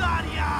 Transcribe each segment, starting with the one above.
Daria!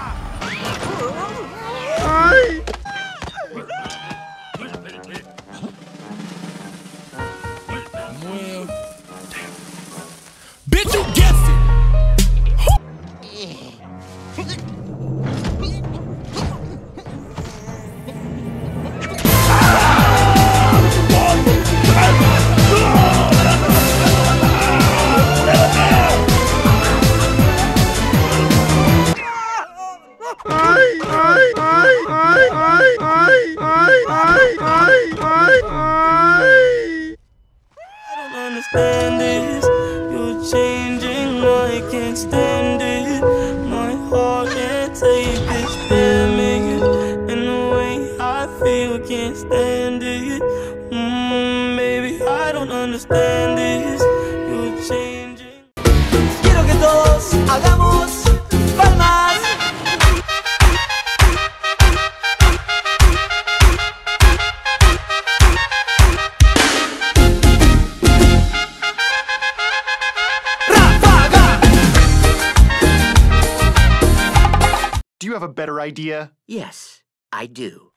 Can't it. Mm, maybe I don't understand this. You're changing. Quiero que todos hagamos palmas. ¡Ráfaga! Do you have a better idea? Yes, I do.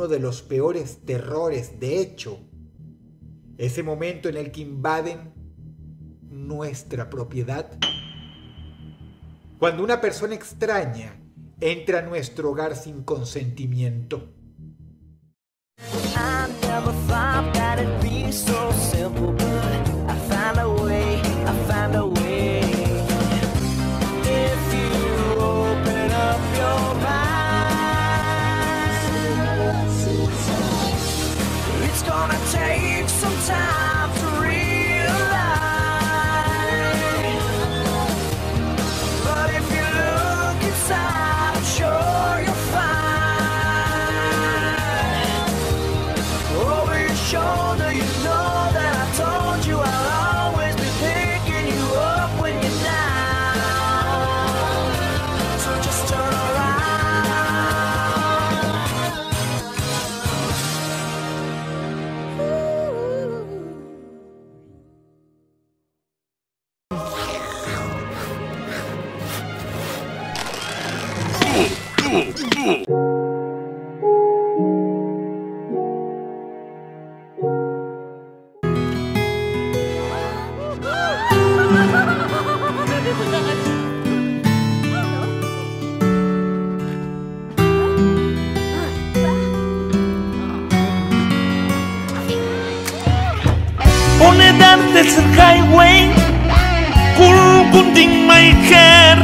Uno de los peores terrores, de hecho, ese momento en el que invaden nuestra propiedad. Cuando una persona extraña entra a nuestro hogar sin consentimiento. Shoulder, you know that I told you I'll always be picking you up when you're down. So just turn around. On a highway Cool gunting my hair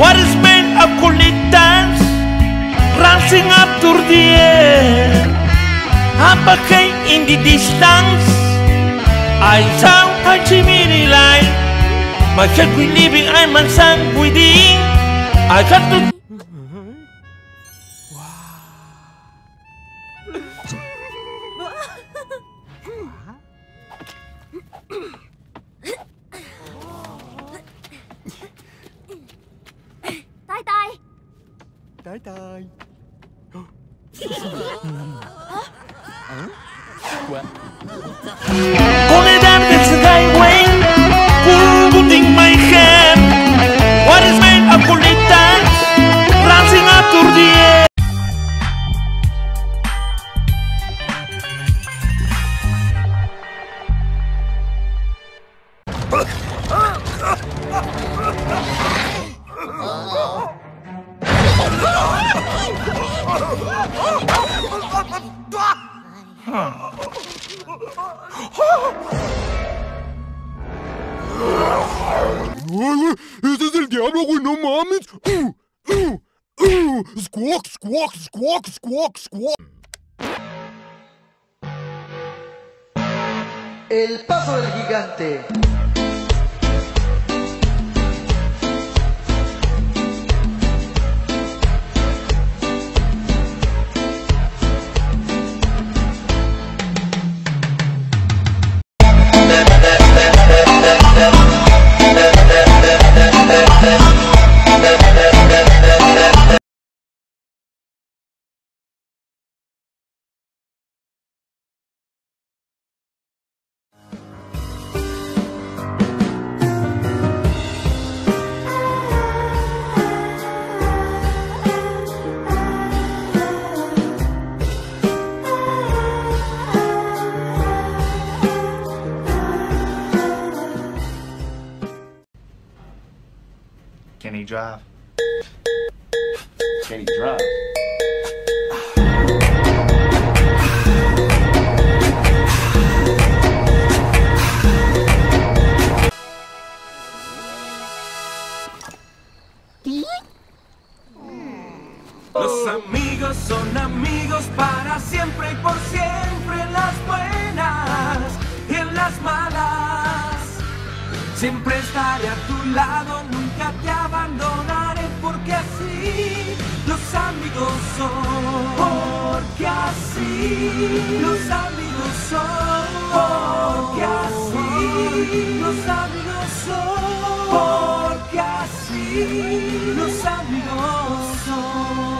What is made of colitas Rising up to the air Up ahead in the distance. I saw a chimney light My head will living I'm a sun within I got to 大体。これだって使い ¡Ese es el diablo, güey! ¡No mames! ¡Squawk, squawk, squawk, squawk, squawk! El paso del gigante. Drive? Can he drive? Los amigos son amigos para siempre y por siempre en las buenas y en las malas. Siempre estaré a tu lado, nunca te abandonaré porque así los amigos son. Porque así los amigos son. Porque así los amigos son. Porque así los amigos son.